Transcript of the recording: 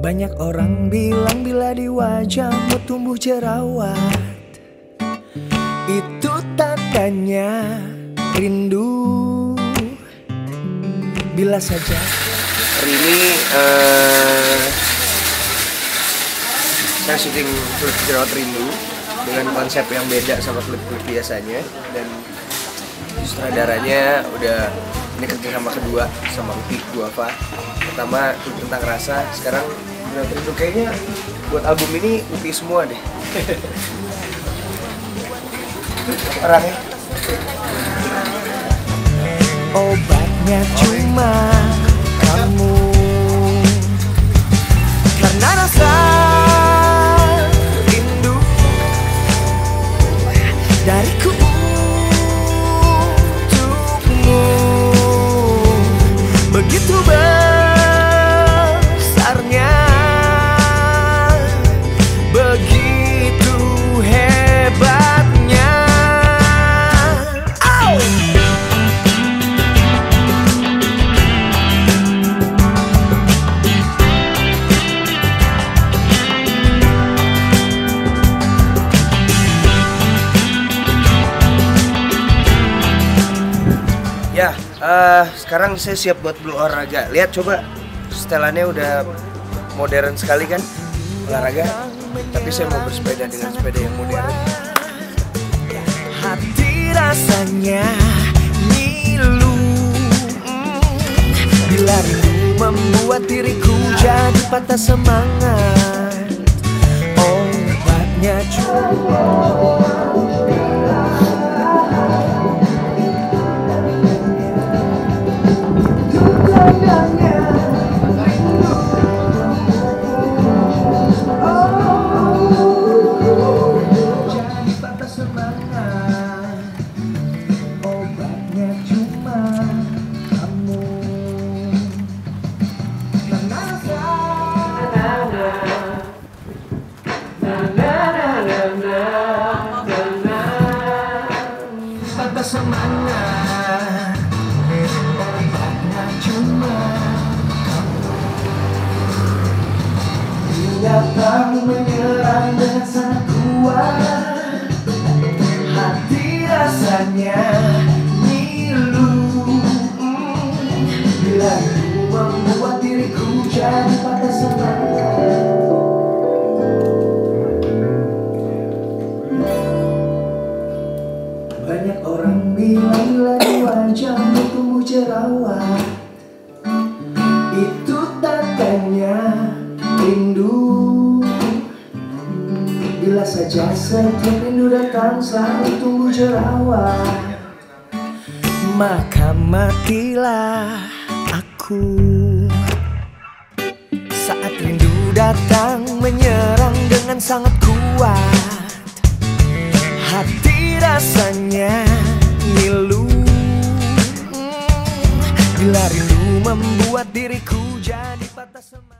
Banyak orang bilang bila di wajahmu tumbuh jerawat. Itu tandanya rindu. Bila saja. Hari ini eh, saya syuting klip jerawat rindu dengan konsep yang beda sama klip-klip biasanya. Dan sutradaranya udah ini kerja sama kedua sama Upi Guava pertama tentang rasa. Sekarang jerawat rindu. Kayaknya buat album ini Upi semua deh. Orangnya obatnya cuma kamu. Karena rasa Eh, sekarang saya siap buat berolahraga. Lihat coba, setelannya udah modern sekali kan olahraga. Tapi saya mau bersepeda dengan sepeda yang modern. Hati rasanya ngilu Mm. Bila membuat diriku jadi patah semangat Obatnya cuma Patah semangat Obatnya cuma Bila kamu menyerang dengan sangat kuat Hati rasanya Mm. Bila itu membuat diriku jadi bila di wajahmu tumbuh jerawat. Itu tandanya rindu. Bila saja setiap rindu datang selalu tumbuh jerawat. Maka matilah aku. Saat rindu datang menyerang dengan sangat kuat. Hati rasanya some